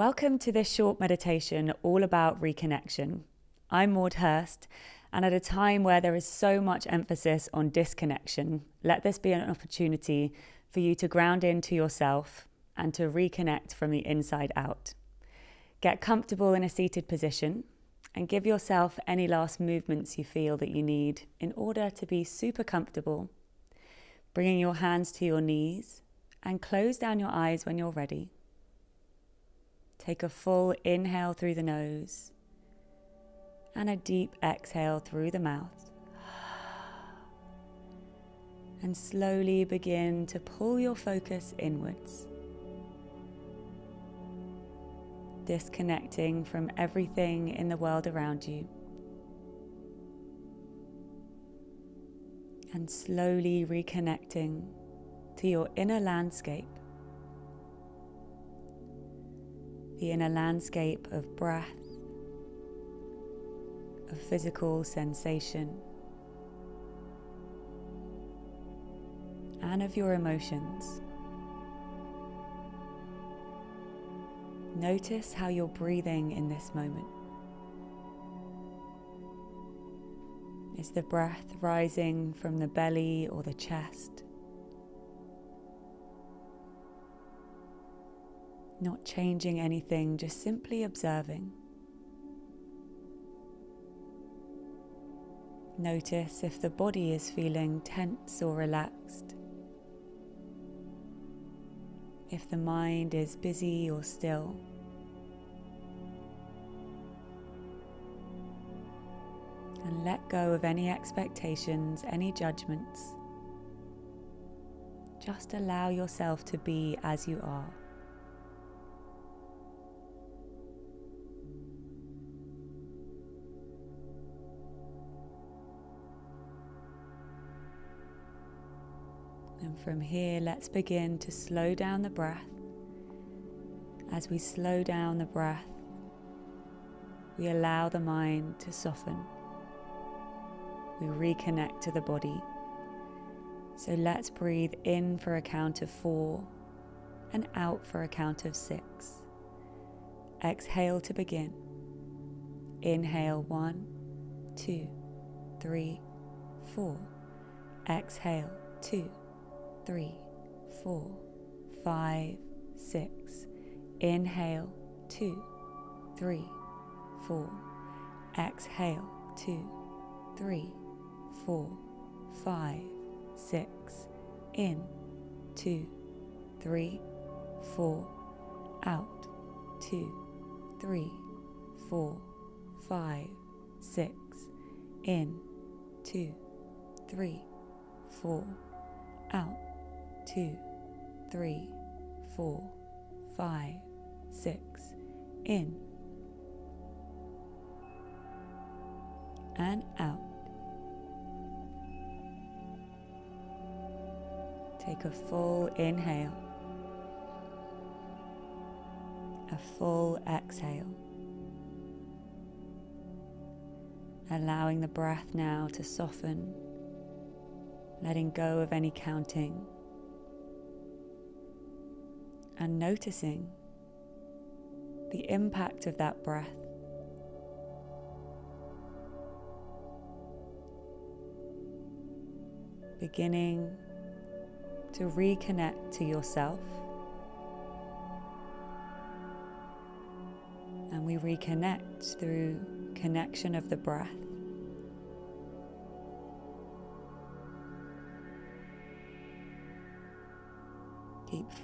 Welcome to this short meditation all about reconnection. I'm Maude Hirst, and at a time where there is so much emphasis on disconnection, let this be an opportunity for you to ground into yourself and to reconnect from the inside out. Get comfortable in a seated position and give yourself any last movements you feel that you need in order to be super comfortable. Bringing your hands to your knees and close down your eyes when you're ready. Take a full inhale through the nose and a deep exhale through the mouth. And slowly begin to pull your focus inwards, disconnecting from everything in the world around you. And slowly reconnecting to your inner landscape. The inner landscape of breath, of physical sensation, and of your emotions. Notice how you're breathing in this moment. Is the breath rising from the belly or the chest? Not changing anything, just simply observing. Notice if the body is feeling tense or relaxed, if the mind is busy or still. And let go of any expectations, any judgments. Just allow yourself to be as you are. And from here, let's begin to slow down the breath. As we slow down the breath, we allow the mind to soften. We reconnect to the body. So let's breathe in for a count of four and out for a count of six. Exhale to begin. Inhale one, two, three, four. Exhale two three, four, five, six. Inhale, two, three, four. Exhale, two, three, four, five, six. In, two, three, four. Out, two, three, four, five, six. In, two, three, four. Out two, three, four, five, six. In and out. Take a full inhale, a full exhale, allowing the breath now to soften, letting go of any counting and noticing the impact of that breath. Beginning to reconnect to yourself. And we reconnect through connection of the breath.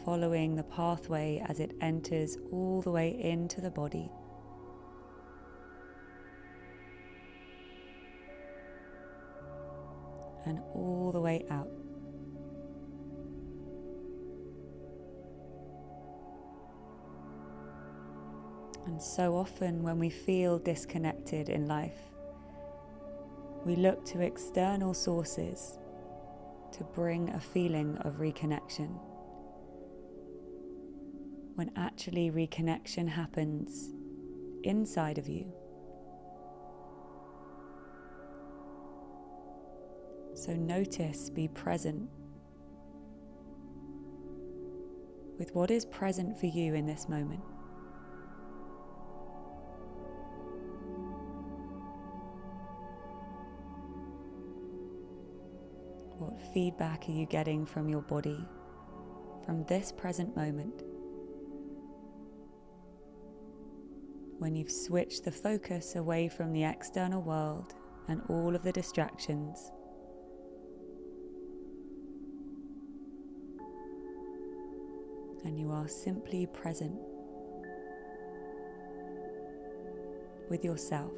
Following the pathway as it enters all the way into the body. And all the way out. And so often, when we feel disconnected in life, we look to external sources to bring a feeling of reconnection when actually reconnection happens inside of you. So notice, be present with what is present for you in this moment. What feedback are you getting from your body from this present moment? When you've switched the focus away from the external world and all of the distractions. And you are simply present with yourself.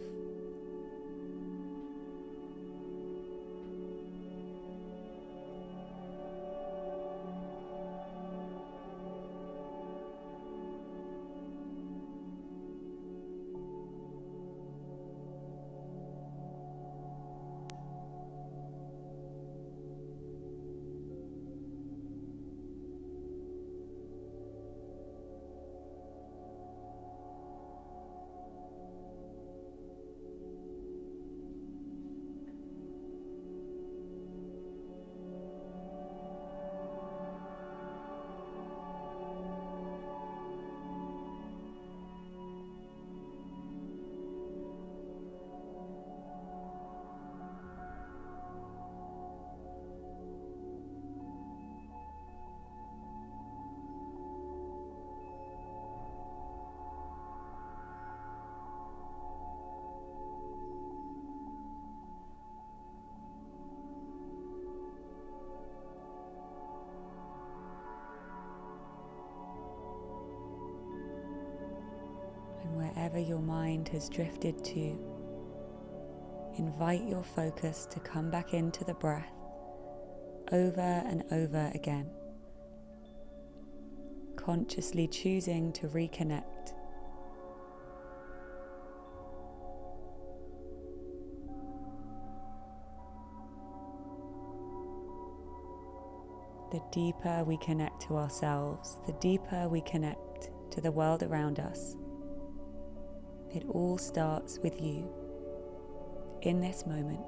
Wherever your mind has drifted to, invite your focus to come back into the breath over and over again, consciously choosing to reconnect. The deeper we connect to ourselves, the deeper we connect to the world around us. It all starts with you in this moment.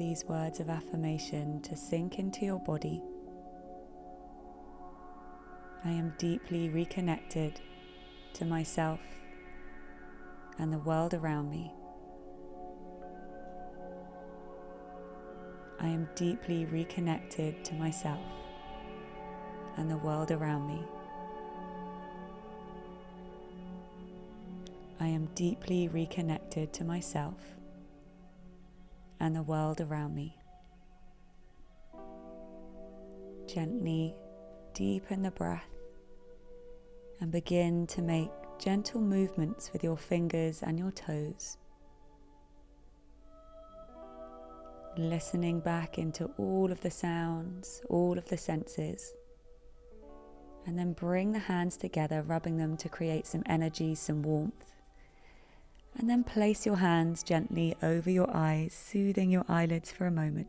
These words of affirmation to sink into your body. I am deeply reconnected to myself and the world around me. I am deeply reconnected to myself and the world around me. I am deeply reconnected to myself and the world around me. Gently deepen the breath and begin to make gentle movements with your fingers and your toes. Listening back into all of the sounds, all of the senses. And then bring the hands together, rubbing them to create some energy, some warmth. And then place your hands gently over your eyes, soothing your eyelids for a moment.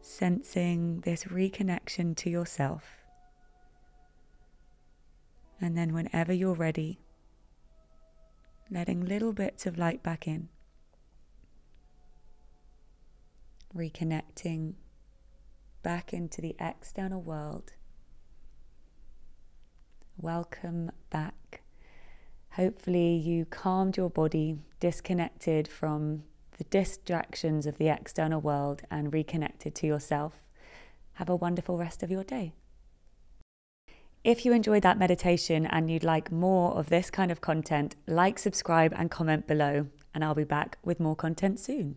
Sensing this reconnection to yourself. And then, whenever you're ready, letting little bits of light back in. Reconnecting back into the external world. Welcome back Hopefully, you calmed your body, disconnected from the distractions of the external world, and reconnected to yourself. Have a wonderful rest of your day. If you enjoyed that meditation and you'd like more of this kind of content, like, subscribe, and comment below, and I'll be back with more content soon.